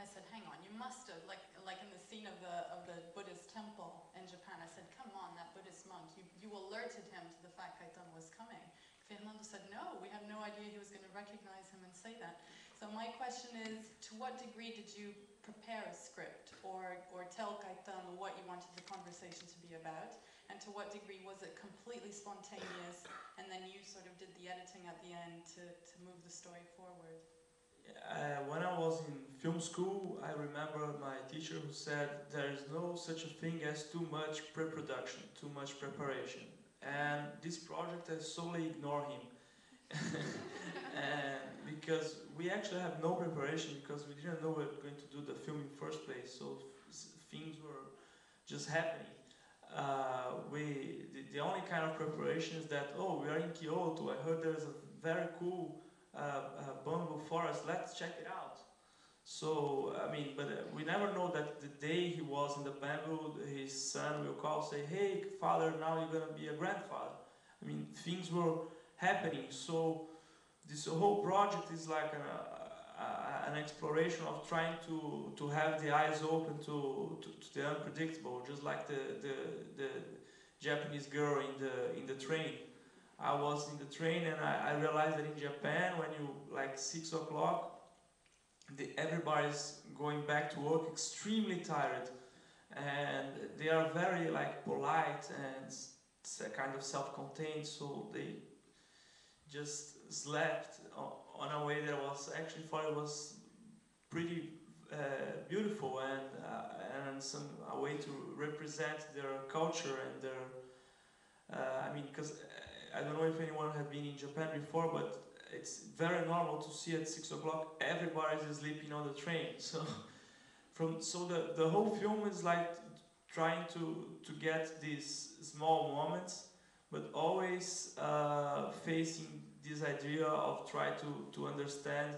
And I said, hang on, you must have, like, like in the scene of the, of the Buddhist temple in Japan, I said, come on, that Buddhist monk, you, you alerted him to the fact Caetano was coming. Fernando said, no, we had no idea he was going to recognize him and say that. So my question is, to what degree did you prepare a script or, or tell Caetano what you wanted the conversation to be about? And to what degree was it completely spontaneous and then you sort of did the editing at the end to, to move the story forward? Film school, I remember my teacher who said there is no such a thing as too much pre-production, too much preparation. And this project I solely ignore him. and because we actually have no preparation because we didn't know we were going to do the film in first place, so things were just happening. Uh, we the, the, only kind of preparation is that oh we are in Kyoto. I heard there's a very cool uh, uh, bamboo forest. Let's check it out. So I mean, but uh, we never know that the day he was in the bamboo, his son will call say, "Hey, father, now you're gonna be a grandfather." I mean, things were happening. So this whole project is like an, uh, an exploration of trying to to have the eyes open to, to, to, the unpredictable, just like the, the the Japanese girl in the in the train. I was in the train and I, I realized that in Japan, when you like six o'clock, the, everybody's going back to work extremely tired, and they are very like polite and kind of self-contained, so they just slept on a way that was actually thought it was pretty uh, beautiful and uh, and some a way to represent their culture and their uh, I mean because uh, I don't know if anyone had been in Japan before but it's very normal to see at six o'clock everybody's sleeping on the train so from so the the whole film is like trying to to get these small moments but always uh, facing this idea of try to, to understand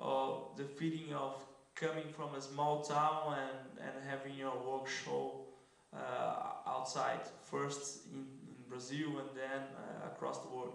uh, the feeling of coming from a small town and, and having your work show uh, outside, first in, in, Brazil and then uh, across the world.